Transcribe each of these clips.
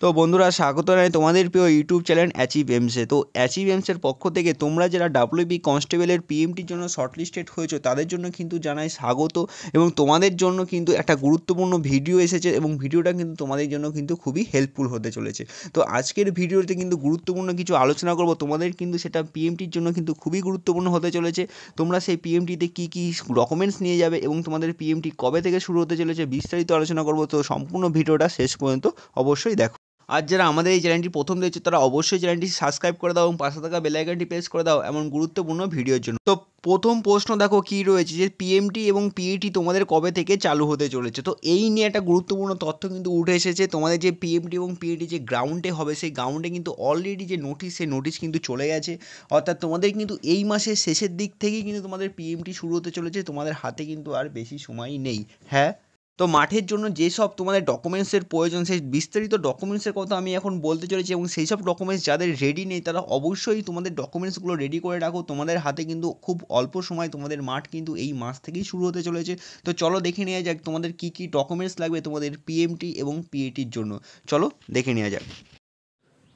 তো বন্ধুরা, স্বাগত জানাই তোমাদের প্রিয় ইউটিউব চ্যানেল অ্যাচিভ এমসে তো অ্যাচিভ এমসের পক্ষ থেকে তোমরা যারা ডাব্লিউবি কনস্টেবলের পিএমটির জন্য শর্টলিস্টেড হয়েছো, তাদের জন্য কিন্তু জানাই স্বাগত এবং তোমাদের জন্য কিন্তু একটা গুরুত্বপূর্ণ ভিডিও এসেছে এবং ভিডিওটা কিন্তু তোমাদের জন্য কিন্তু খুবই হেল্পফুল হতে চলেছে। তো আজকের ভিডিওতে কিন্তু গুরুত্বপূর্ণ কিছু আলোচনা করব, তোমাদের কিন্তু সেটা পিএমটির জন্য কিন্তু খুবই গুরুত্বপূর্ণ হতে চলেছে। তোমরা সেই পিএমটিতে কী কী ডকুমেন্টস নিয়ে যাবে এবং তোমাদের পিএমটি কবে থেকে শুরু হতে চলেছে বিস্তারিত আলোচনা করব, তো সম্পূর্ণ ভিডিওটা শেষ পর্যন্ত অবশ্যই দেখো। আর যারা আমাদের এই চ্যানেলটি প্রথম দেখছে, তারা অবশ্যই চ্যানেলটি সাবস্ক্রাইব করে দাও এবং পাশে থাকা বেলাইকানটি প্রেস করে দাও এমন গুরুত্বপূর্ণ ভিডিওর জন্য। তো প্রথম প্রশ্ন দেখো কী রয়েছে যে পিএমটি এবং পিইটি তোমাদের কবে থেকে চালু হতে চলেছে? তো এই নিয়ে একটা গুরুত্বপূর্ণ তথ্য কিন্তু উঠে এসেছে। তোমাদের যে পিএমটি এবং পিইটি যে গ্রাউন্ডে হবে, সেই গ্রাউন্ডে কিন্তু অলরেডি যে নোটিশ সেই নোটিশ কিন্তু চলে গেছে। অর্থাৎ তোমাদের কিন্তু এই মাসের শেষের দিক থেকেই কিন্তু তোমাদের পিএমটি শুরু হতে চলেছে। তোমাদের হাতে কিন্তু আর বেশি সময় নেই। হ্যাঁ? তো মাঠের জন্য যেসব তোমাদের ডকুমেন্টসের প্রয়োজন, সেই বিস্তারিত ডকুমেন্টসের কথা আমি এখন বলতে চলেছি এবং সেই সব ডকুমেন্টস যাদের রেডি নেই, তারা অবশ্যই তোমাদের ডকুমেন্টসগুলো রেডি করে রাখো। তোমাদের হাতে কিন্তু খুব অল্প সময় তোমাদের মাঠ কিন্তু এই মাস থেকেই শুরু হতে চলেছে। তো চলো দেখে নেওয়া যাক তোমাদের কী কী ডকুমেন্টস লাগবে তোমাদের পিএমটি এবং পিএটির জন্য। চলো দেখে নেওয়া যাক।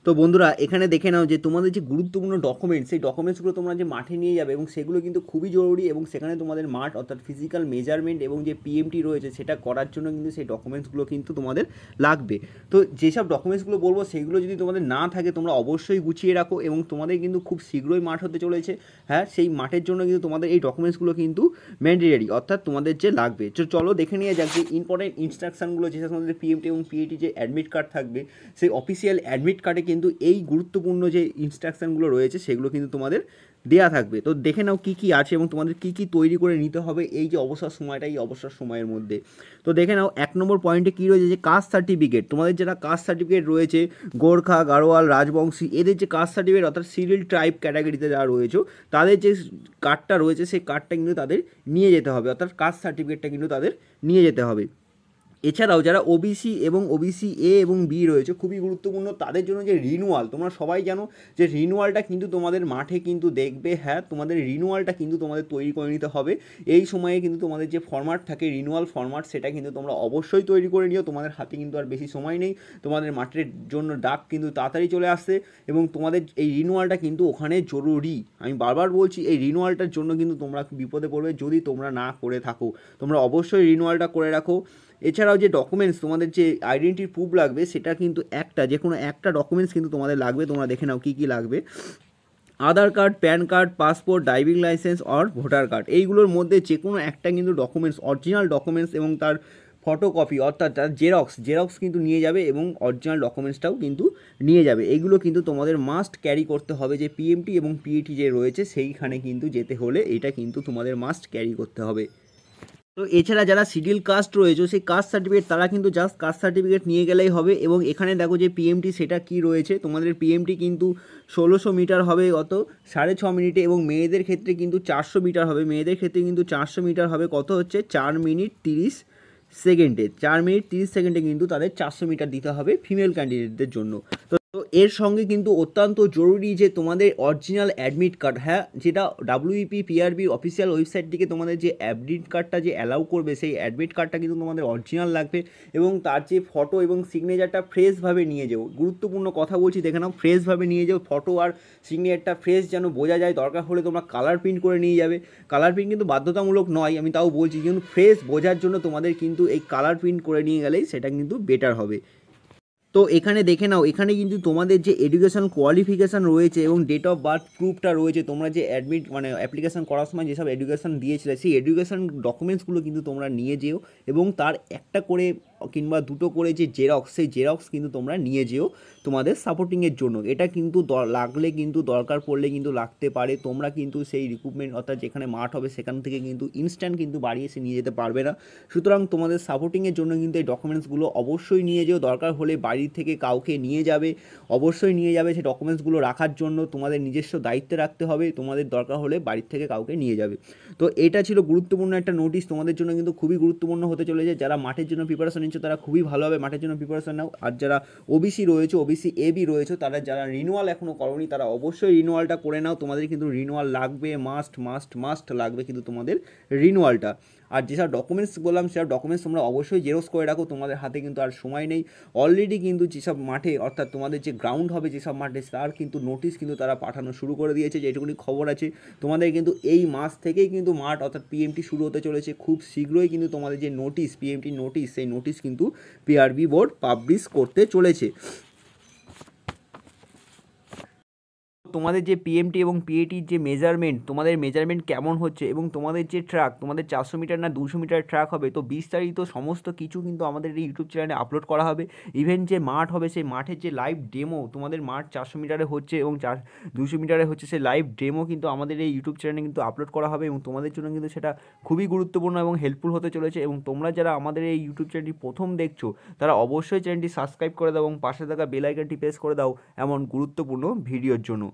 তো বন্ধুরা, এখানে দেখে নাও যে তোমাদের যে গুরুত্বপূর্ণ ডকুমেন্টস সেই ডকুমেন্টসগুলো তোমরা যে মাঠে নিয়ে যাবে এবং সেগুলো কিন্তু খুবই জরুরি এবং সেখানে তোমাদের মাঠ, অর্থাৎ ফিজিক্যাল মেজারমেন্ট এবং যে পিএমটি রয়েছে, সেটা করার জন্য কিন্তু সেই ডকুমেন্টসগুলো কিন্তু তোমাদের লাগবে। তো যেসব ডকুমেন্টসগুলো বলব, সেগুলো যদি তোমাদের না থাকে, তোমরা অবশ্যই গুছিয়ে রাখো এবং তোমাদের কিন্তু খুব শীঘ্রই মাঠ হতে চলেছে। হ্যাঁ সেই মাঠের জন্য কিন্তু তোমাদের এই ডকুমেন্টসগুলো কিন্তু ম্যান্ডেটারি অর্থাৎ তোমাদের যে লাগবে। তো চলো দেখে নিয়ে যাক যে ইম্পর্টেন্ট ইনস্ট্রাকশানগুলো যেসব তোমাদের পিএমটি এবং পিএটি যে অ্যাডমিট কার্ড থাকবে, সেই অফিসিয়াল অ্যাডমিট কার্ডে কিন্তু এই গুরুত্বপূর্ণ যে ইনস্ট্রাকশানগুলো রয়েছে, সেগুলো কিন্তু তোমাদের দেয়া থাকবে। তো দেখে নাও কী কী আছে এবং তোমাদের কী কী তৈরি করে নিতে হবে এই যে অবসর সময়টা, এই অবসর সময়ের মধ্যে। তো দেখে নাও, এক নম্বর পয়েন্টে কী রয়েছে যে কাস্ট সার্টিফিকেট তোমাদের যেটা কাস্ট সার্টিফিকেট রয়েছে, গোর্খা গাড়োয়াল রাজবংশী, এদের যে কাস্ট সার্টিফিকেট অর্থাৎ সিরিয়াল ট্রাইব ক্যাটাগরিতে যারা রয়েছে, তাদের যে কার্ডটা রয়েছে, সেই কার্ডটা কিন্তু তাদের নিয়ে যেতে হবে। অর্থাৎ কাস্ট সার্টিফিকেটটা কিন্তু তাদের নিয়ে যেতে হবে। এছাড়াও যারা ওবিসি এবং ওবিসি এ এবং বি রয়েছে, খুবই গুরুত্বপূর্ণ, তাদের জন্য যে রিনুয়াল তোমরা সবাই জানো যে রিনুয়ালটা কিন্তু তোমাদের মাঠে কিন্তু দেখবে হ্যাঁ তোমাদের রিনুয়ালটা কিন্তু তোমাদের তৈরি করে নিতে হবে। এই সময়ে কিন্তু তোমাদের যে ফরম্যাট থাকে রিনুয়াল ফরম্যাট সেটা কিন্তু তোমরা অবশ্যই তৈরি করে নিও। তোমাদের হাতে কিন্তু আর বেশি সময় নেই। তোমাদের মাঠের জন্য ডাক কিন্তু তাড়াতাড়ি চলে আসছে এবং তোমাদের এই রিনুয়ালটা কিন্তু ওখানে জরুরি। আমি বারবার বলছি, এই রিনুয়ালটার জন্য কিন্তু তোমরা বিপদে পড়বে যদি তোমরা না করে থাকো। তোমরা অবশ্যই রিনুয়ালটা করে রাখো। এছাড়াও যে ডকুমেন্টস তোমাদের যে আইডেন্টি প্রুফ লাগবে, সেটা কিন্তু একটা, যে কোনো একটা ডকুমেন্টস কিন্তু তোমাদের লাগবে, তোমরা দেখে নাও কী কী লাগবে। Aadhaar card PAN card passport driving licence আর ভোটার কার্ড এইগুলোর মধ্যে যে কোনো একটা কিন্তু ডকুমেন্টস অরিজিনাল ডকুমেন্টস এবং তার ফটোকপি অর্থাৎ তার জেরক্স জেরক্স কিন্তু নিয়ে যাবে এবং অরিজিনাল ডকুমেন্টসটাও কিন্তু নিয়ে যাবে। এইগুলো কিন্তু তোমাদের মাস্ট ক্যারি করতে হবে যে পিএমটি এবং পিইটি যে রয়েছে, সেইখানে কিন্তু যেতে হলে এটা কিন্তু তোমাদের মাস্ট ক্যারি করতে হবে। তো এছাড়া যারা সিডিল কাস্ট রয়েছে, সেই কাস্ট সার্টিফিকেট তারা কিন্তু জাস্ট কাস্ট সার্টিফিকেট নিয়ে গেলেই হবে। এবং এখানে দেখো যে পিএমটি সেটা কি রয়েছে? তোমাদের পিএমটি কিন্তু ষোলোশো মিটার হবে কত? সাড়ে ছ মিনিটে এবং মেয়েদের ক্ষেত্রে কিন্তু চারশো মিটার হবে। মেয়েদের ক্ষেত্রে কিন্তু চারশো মিটার হবে কত হচ্ছে? চার মিনিট তিরিশ সেকেন্ডে। চার মিনিট তিরিশ সেকেন্ডে কিন্তু তাদের চারশো মিটার দিতে হবে ফিমেল ক্যান্ডিডেটদের জন্য। তো তো এর সঙ্গে কিন্তু অত্যন্ত জরুরি যে তোমাদের অরিজিনাল অ্যাডমিট কার্ড হ্যাঁ যেটা ডাব্লিউইপি পিআরবির অফিসিয়াল ওয়েবসাইট থেকে তোমাদের যে অ্যাডমিট কার্ডটা যে অ্যালাউ করবে, সেই অ্যাডমিট কার্ডটা কিন্তু তোমাদের অরিজিনাল লাগবে এবং তার যে ফটো এবং সিগনেচারটা ফ্রেশভাবে নিয়ে যাও। গুরুত্বপূর্ণ কথা বলছি, দেখে নাও ফ্রেশভাবে নিয়ে যাও ফটো আর সিগনেচারটা ফ্রেশ যেন বোঝা যায়, দরকার হলে তোমরা কালার প্রিন্ট করে নিয়ে যাবে। কালার প্রিন্ট কিন্তু বাধ্যতামূলক নয়, আমি তাও বলছি কিন্তু ফ্রেশ বোঝার জন্য তোমাদের কিন্তু এই কালার প্রিন্ট করে নিয়ে গেলেই সেটা কিন্তু বেটার হবে। তো এখানে দেখে নাও, এখানে কিন্তু তোমাদের যে এডুকেশন কোয়ালিফিকেশান রয়েছে এবং ডেট অফ বার্থ প্রুফটা রয়েছে, তোমরা যে অ্যাডমিট মানে অ্যাপ্লিকেশান করার সময় যেসব এডুকেশান দিয়েছিলে, সেই এডুকেশান ডকুমেন্টসগুলো কিন্তু তোমরা নিয়ে যেও এবং তার একটা করে কিংবা দুটো করে যে জেরক্স সেই জেরক্স কিন্তু তোমরা নিয়ে যেও তোমাদের সাপোর্টিংয়ের জন্য। এটা কিন্তু লাগলে কিন্তু, দরকার পড়লে কিন্তু লাগতে পারে। তোমরা কিন্তু সেই রিক্রুটমেন্ট অর্থাৎ যেখানে মাঠ হবে সেখান থেকে কিন্তু ইনস্ট্যান্ট কিন্তু বাড়ি এসে নিয়ে যেতে পারবে না। সুতরাং তোমাদের সাপোর্টিংয়ের জন্য কিন্তু এই ডকুমেন্টসগুলো অবশ্যই নিয়ে যেও। দরকার হলে বাড়ি থেকে কাউকে নিয়ে যাবে। অবশ্যই নিয়ে যাবে সেই ডকুমেন্টসগুলো রাখার জন্য। তোমাদের নিজস্ব দায়িত্বে রাখতে হবে। তোমাদের দরকার হলে বাড়ির থেকে কাউকে নিয়ে যাবে। তো এটা ছিল গুরুত্বপূর্ণ একটা নোটিশ তোমাদের জন্য কিন্তু খুবই গুরুত্বপূর্ণ হতে চলেছে। যারা মাঠের জন্য প্রিপারেশন নিচ্ছে তারা খুবই ভালোভাবে মাঠের জন্য প্রিপারেশন নাও। আর যারা ওবিসি রয়েছে ওবিসি এ বি রয়েছে, তারা যারা রিনুয়াল এখনও করনি, তারা অবশ্যই রিনুয়ালটা করে নাও। তোমাদের কিন্তু রিনুয়াল লাগবে মাস্ট মাস্ট মাস্ট লাগবে কিন্তু তোমাদের রিনুয়ালটা আর যেসব ডকুমেন্টস বললাম, সেসব ডকুমেন্টস তোমরা অবশ্যই জেরক্স করে রাখো। তোমাদের হাতে কিন্তু আর সময় নেই। অলরেডি কিন্তু যেসব মাঠে, অর্থাৎ তোমাদের যে গ্রাউন্ড হবে যেসব মাঠে, তার কিন্তু নোটিশ কিন্তু তারা পাঠানো শুরু করে দিয়েছে যেটুকুনি খবর আছে। তোমাদের কিন্তু এই মাস থেকেই কিন্তু মাঠ, অর্থাৎ পিএমটি শুরু হতে চলেছে। খুব শীঘ্রই কিন্তু তোমাদের যে নোটিশ পিএমটি নোটিশ সেই নোটিশ কিন্তু পিআরবি বোর্ড পাবলিশ করতে চলেছে। তোমাদের যে পিএমটি এবং পিএটির যে মেজারমেন্ট তোমাদের মেজারমেন্ট কেমন হচ্ছে এবং তোমাদের যে ট্র্যাক তোমাদের চারশো মিটার না দুশো মিটার ট্র্যাক হবে, তো বিস্তারিত সমস্ত কিছু কিন্তু আমাদের এই ইউটিউব চ্যানেলে আপলোড করা হবে। ইভেন যে মাঠ হবে, সেই মাঠের যে লাইভ ডেমো তোমাদের মাঠ চারশো মিটারে হচ্ছে এবং চার, দুশো মিটারে হচ্ছে সেই লাইভ ডেমো কিন্তু আমাদের এই ইউটিউব চ্যানেলে কিন্তু আপলোড করা হবে এবং তোমাদের জন্য কিন্তু সেটা খুবই গুরুত্বপূর্ণ এবং হেল্পফুল হতে চলেছে এবং তোমরা যারা আমাদের এই ইউটিউব চ্যানেলটি প্রথম দেখছ, তারা অবশ্যই চ্যানেলটি সাবস্ক্রাইব করে দাও এবং পাশে থাকা বেল আইকনটি প্রেস করে দাও এমন গুরুত্বপূর্ণ ভিডিওর জন্য।